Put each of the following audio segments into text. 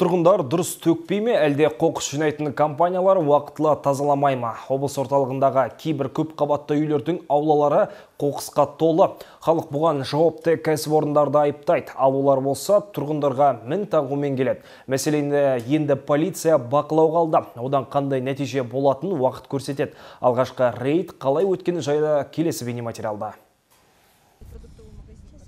Тұрғындар дұрыс төкпей ме, әлде қоқыс жинайтын компаниялар уақытылы тазаламай ма? Облыс орталығындағы кейбір көп қабатты үйлердің аулалары қоқысқа толы. Халық бұған жауапты кәсіпорындарды айыптайды. Ал олар болса тұрғындарға мін тағумен келеді. Мәселені енді полиция бақылауға алды. Одан қандай нәтиже болатын уақыт көрсетеді. Алғашқы рейд қалай өткені жайлы келесі бейнематериалда.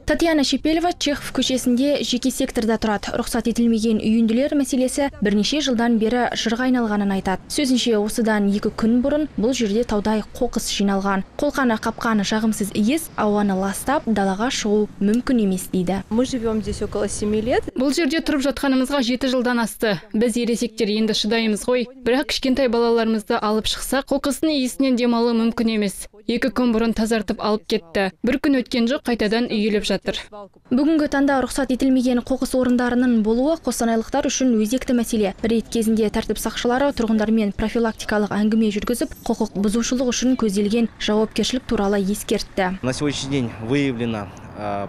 Татьяна Шепелева Чехов көшесінде жеке секторда тұрады. Рұқсат етілмеген үйінділер мәселесі бірнеше жылдан бері жырға айналғанын айтады. Сөзінше осыдан екі күн бұрын бұл жерде таудай қоқыс жиналған. Қолқаны қапқаны жағымсыз иіс ауаны ластап далаға шығу мүмкін емес дейді. Мы живем здесь около 7 лет. Бұл жерде тұрып жатқанымызға жеті жылдан асты. Біз ересектер енді шыдаймыз ғой. Бірақ кішкентай балаларымызды алып шықсақ, қоқыстың иісінен демалу мүмкін емес. Екі күн бұрын тазартып алып кетті. Бір күн өткен жоқ қайтадан үйіліп жатыр. Бүгінгі таңда рұқсат етілмеген қоқыс орындарының болуы қостанайлықтар үшін өзекті мәселе. Рейд кезінде тәртіп сақшылары тұрғындармен профилактикалық әңгіме жүргізіп, құқық бұзушылық үшін көзделген жауапкершілік туралы ескертті. На сегодняшний день выявлено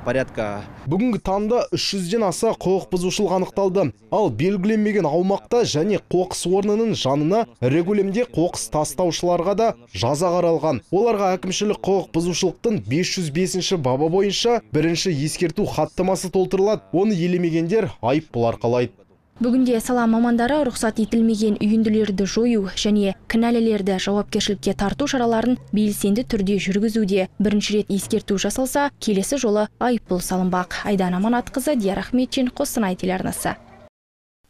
порядка Бүгінгі таңда 300-ден аса құқық бұзушылық анықталды. Ал белгіленмеген аумақта және қоқыс орнының жанына ірі көлемде қоқыс тастаушыларға да жаза қаралған. Оларға әкімшілік құқық бұзушылықтың 505 бабы бойынша бірінші ескерту хаттамасы толтырылады. Оны елемегендер айыппұл арқалайды. Бүгінде сала мамандары рұқсат етілмеген үйінділерді жою және кінәлілерді жауапкершілікке тарту шараларын белсенді түрде жүргізуде. Бірінші рет ескерту жасалса, келесі жолы айыппұл салынбақ. Айдана Манатқызы, Дияр Ахметшин, Қостанай телеарнасы.